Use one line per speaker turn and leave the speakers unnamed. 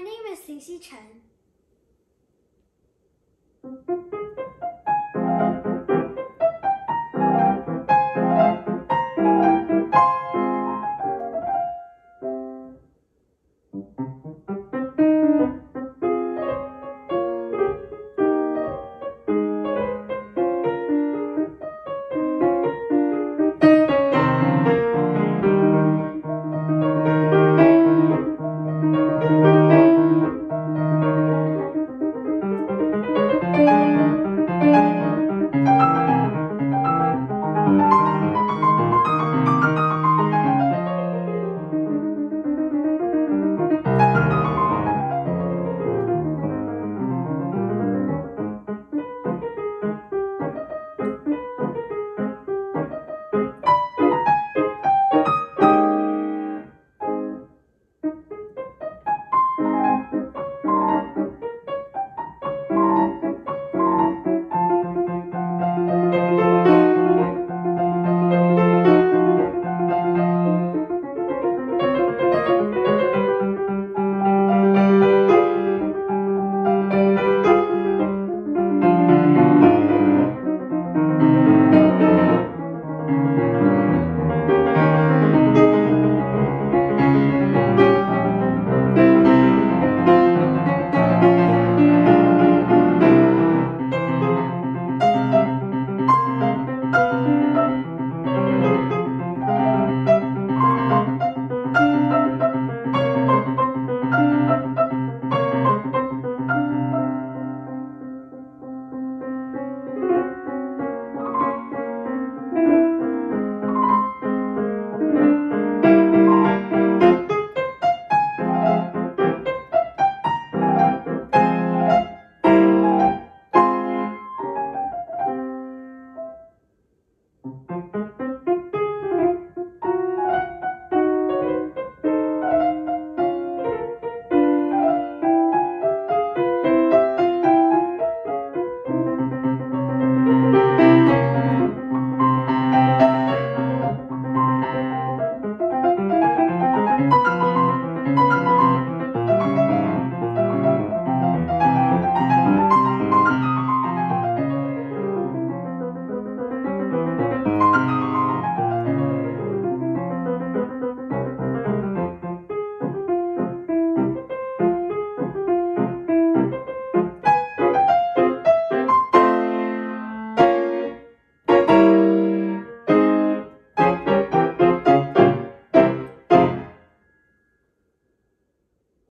My name is Lucy Chen.